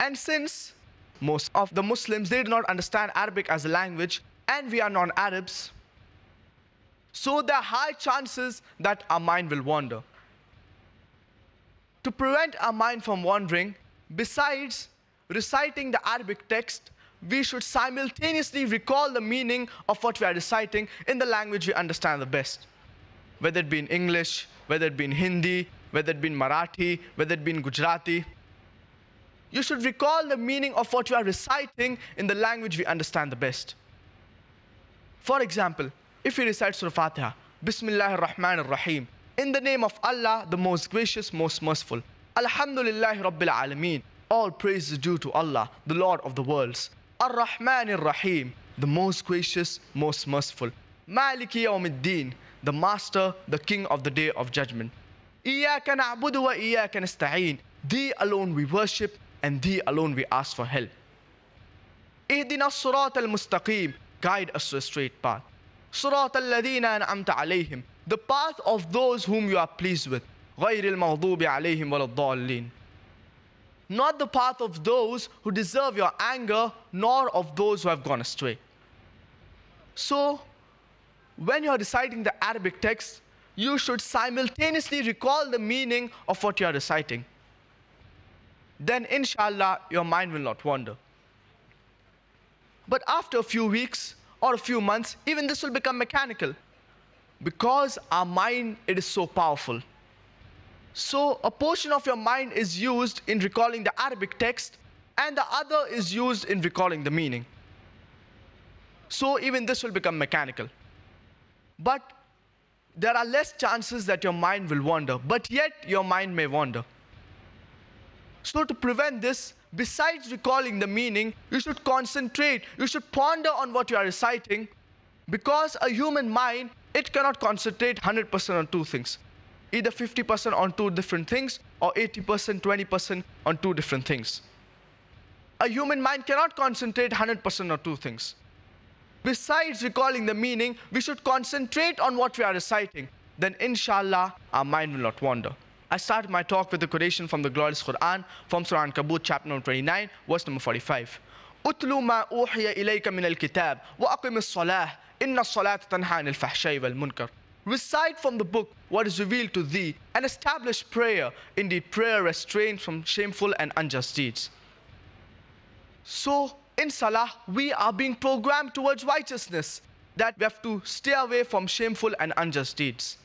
And since most of the Muslims they do not understand Arabic as a language and we are non-Arabs, so there are high chances that our mind will wander. To prevent our mind from wandering, besides reciting the Arabic text, we should simultaneously recall the meaning of what we are reciting in the language we understand the best. Whether it be in English, whether it be in Hindi, whether it be in Marathi, whether it be in Gujarati. You should recall the meaning of what you are reciting in the language we understand the best. For example, if you recite Surah Fatiha, Bismillah ar-Rahman ar-Rahim, in the name of Allah, the most gracious, most merciful. Alhamdulillah Rabbil Alameen. All praise is due to Allah, the Lord of the worlds. Ar-Rahman ar-Rahim, the most gracious, most merciful. Maliki Yawmiddin, the master, the king of the day of judgment. Iyaka na'budu wa iyaka nasta'een. Thee alone we worship and thee alone we ask for help. Ihdina surat al-mustaqim, guide us to a straight path. Surat al-ladina an'amta alayhim, the path of those whom you are pleased with. غير المغضوب عليهم ولا الضالين. Not the path of those who deserve your anger, nor of those who have gone astray. So, when you are reciting the Arabic text, you should simultaneously recall the meaning of what you are reciting. Then, inshallah, your mind will not wander. But after a few weeks or a few months, even this will become mechanical. Because our mind it is so powerful. So a portion of your mind is used in recalling the arabic text and the other is used in recalling the meaning. So even this will become mechanical. But there are less chances that your mind will wander. But yet your mind may wander so to prevent this besides recalling the meaning you should concentrate you should ponder on what you are reciting because a human mind it cannot concentrate 100% on two things. Either 50% on two different things or 80%, 20% on two different things. A human mind cannot concentrate 100% on two things. Besides recalling the meaning, we should concentrate on what we are reciting. Then, inshallah, our mind will not wander. I started my talk with a quotation from the glorious Quran from Surah Al Ankabut, chapter number 29, verse number 45. أتلو ما أوحي إليك من الكتاب وأقم الصلاة إن الصلاة تنهى عن الفحشاء والمنكر Recite from the book what is revealed to thee and establish prayer. Indeed, prayer restrains from shameful and unjust deeds. So, in Salah, we are being programmed towards righteousness, that we have to stay away from shameful and unjust deeds.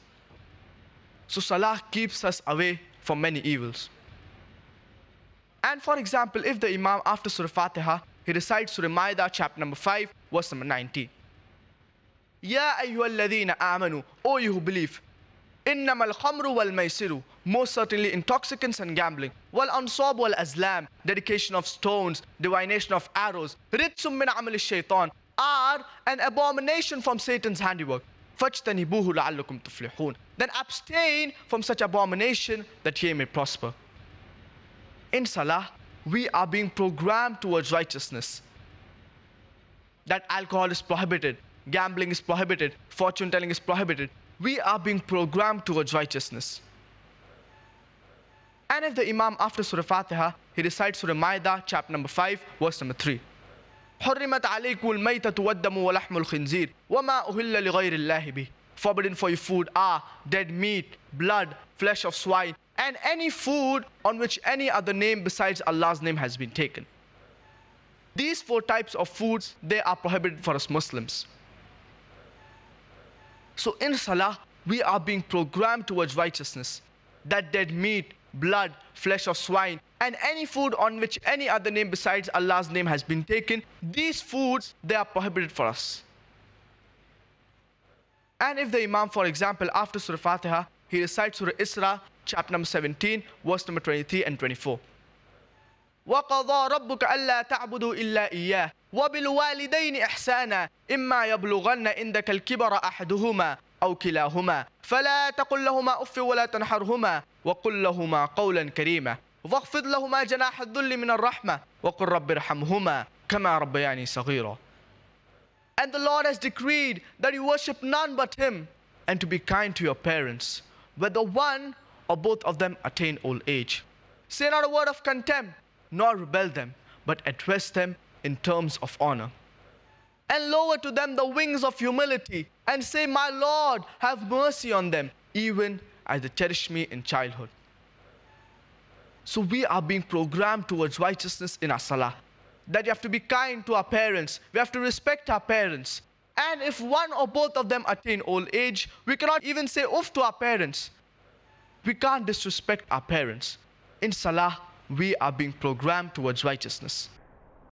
So, Salah keeps us away from many evils. And for example, if the Imam after Surah Fatiha, he recites Surah Ma'idah, chapter number 5, verse number 19. Ya ayyuhalladhina amanu, O you who believe, innamal khamru wal maisiru, most certainly intoxicants and gambling, wal ansab wal azlam, dedication of stones, divination of arrows, ritsum min amal shaitan, are an abomination from Satan's handiwork. فَاجْتَنِبُوهُ لَعَلَّكُمْ تُفْلِحُونَ Then abstain from such abomination that ye may prosper. In Salah, we are being programmed towards righteousness. That alcohol is prohibited, gambling is prohibited, fortune telling is prohibited. We are being programmed towards righteousness. And if the Imam after Surah Fatiha, he recites Surah Ma'idah, chapter number 5, verse number 3. حرمت عليكم الميتة والدم ولحم الخنزير وما أهل لغير الله به Forbidden for you food are dead meat, blood, flesh of swine, and any food on which any other name besides Allah's name has been taken. These four types of foods, they are prohibited for us Muslims. So in Salah, we are being programmed towards righteousness. That dead meat, blood, flesh of swine, and any food on which any other name besides Allah's name has been taken, these foods, they are prohibited for us. And if the Imam, for example, after Surah Fatiha, he recites Surah Isra, chapter number 17, verse number 23 and 24. وقضى ربك ألا تعبدوا إلا إياه وبالوالدين إحسانا إما يبلغن عندك الكبر أحدهما أو كلاهما فلا تقل لهما أف ولا تنحرهما وقل لهما قولا كريما واخفض لهما جناح الذل من الرحمة وقل رب ارحمهما كما ربياني صغيرا And the Lord has decreed that you worship none but Him and to be kind to your parents, whether one or both of them attain old age. Say not a word of contempt nor rebel them, but address them in terms of honor. And lower to them the wings of humility and say, My Lord, have mercy on them, even as they cherished me in childhood. So we are being programmed towards righteousness in our salah. That you have to be kind to our parents, we have to respect our parents. And if one or both of them attain old age, we cannot even say off to our parents. We can't disrespect our parents. In salah, we are being programmed towards righteousness.